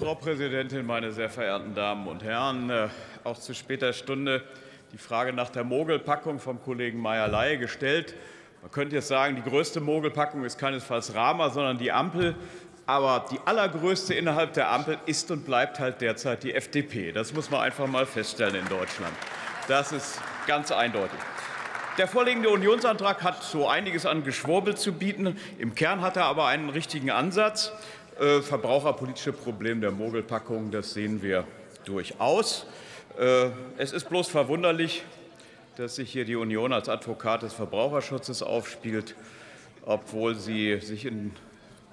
Frau Präsidentin, meine sehr verehrten Damen und Herren! Äh, auch zu später Stunde die Frage nach der Mogelpackung vom Kollegen Meyer-Ley gestellt. Man könnte jetzt sagen, die größte Mogelpackung ist keinesfalls Rama, sondern die Ampel. Aber die allergrößte innerhalb der Ampel ist und bleibt halt derzeit die FDP. Das muss man einfach mal feststellen in Deutschland. Das ist ganz eindeutig. Der vorliegende Unionsantrag hat so einiges an Geschwurbel zu bieten. Im Kern hat er aber einen richtigen Ansatz. Äh, verbraucherpolitische Problem der Mogelpackung, das sehen wir durchaus. Äh, es ist bloß verwunderlich, dass sich hier die Union als Advokat des Verbraucherschutzes aufspielt, obwohl sie sich in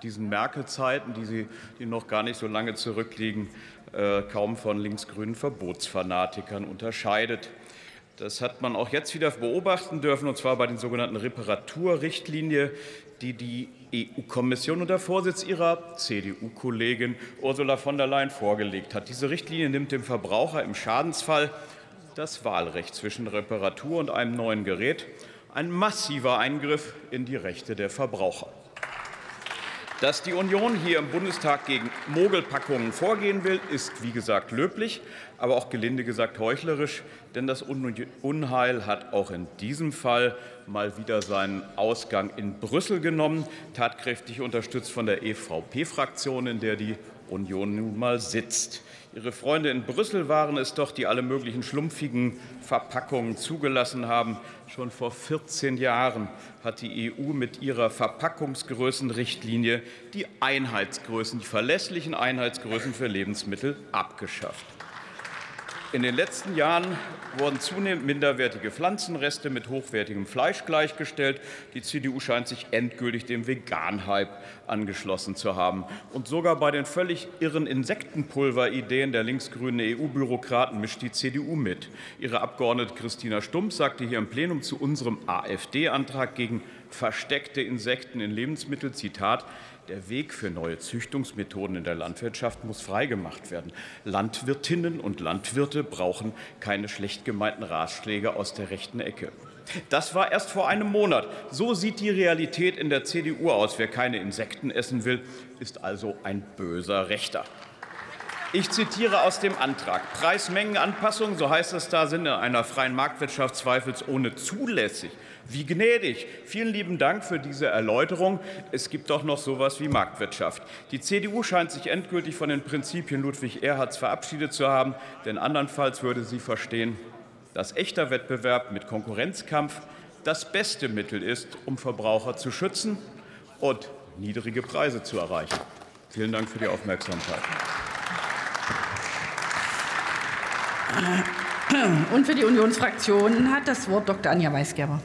diesen Merkel-Zeiten, die, die noch gar nicht so lange zurückliegen, äh, kaum von linksgrünen Verbotsfanatikern unterscheidet. Das hat man auch jetzt wieder beobachten dürfen, und zwar bei den sogenannten Reparaturrichtlinie, die die EU-Kommission unter Vorsitz ihrer CDU-Kollegin Ursula von der Leyen vorgelegt hat. Diese Richtlinie nimmt dem Verbraucher im Schadensfall das Wahlrecht zwischen Reparatur und einem neuen Gerät, ein massiver Eingriff in die Rechte der Verbraucher. Dass die Union hier im Bundestag gegen Mogelpackungen vorgehen will, ist wie gesagt löblich, aber auch gelinde gesagt heuchlerisch, denn das Unheil hat auch in diesem Fall mal wieder seinen Ausgang in Brüssel genommen, tatkräftig unterstützt von der EVP-Fraktion, in der die Union nun mal sitzt. Ihre Freunde in Brüssel waren es doch, die alle möglichen schlumpfigen Verpackungen zugelassen haben. Schon vor 14 Jahren hat die EU mit ihrer Verpackungsgrößenrichtlinie die Einheitsgrößen, die verlässlichen Einheitsgrößen für Lebensmittel abgeschafft. In den letzten Jahren wurden zunehmend minderwertige Pflanzenreste mit hochwertigem Fleisch gleichgestellt. Die CDU scheint sich endgültig dem Vegan-Hype angeschlossen zu haben. Und sogar bei den völlig irren Insektenpulverideen der linksgrünen EU-Bürokraten mischt die CDU mit. Ihre Abgeordnete Christina Stumpf sagte hier im Plenum zu unserem AfD-Antrag gegen versteckte Insekten in Lebensmitteln, Zitat, der Weg für neue Züchtungsmethoden in der Landwirtschaft muss freigemacht werden. Landwirtinnen und Landwirte brauchen keine schlecht gemeinten Ratschläge aus der rechten Ecke. Das war erst vor einem Monat. So sieht die Realität in der CDU aus. Wer keine Insekten essen will, ist also ein böser Rechter. Ich zitiere aus dem Antrag. Preismengenanpassungen, so heißt es da, sind in einer freien Marktwirtschaft zweifelsohne zulässig. Wie gnädig. Vielen lieben Dank für diese Erläuterung. Es gibt doch noch so etwas wie Marktwirtschaft. Die CDU scheint sich endgültig von den Prinzipien Ludwig Erhards verabschiedet zu haben, denn andernfalls würde sie verstehen, dass echter Wettbewerb mit Konkurrenzkampf das beste Mittel ist, um Verbraucher zu schützen und niedrige Preise zu erreichen. Vielen Dank für die Aufmerksamkeit. Und für die Unionsfraktion hat das Wort Dr. Anja Weisgerber.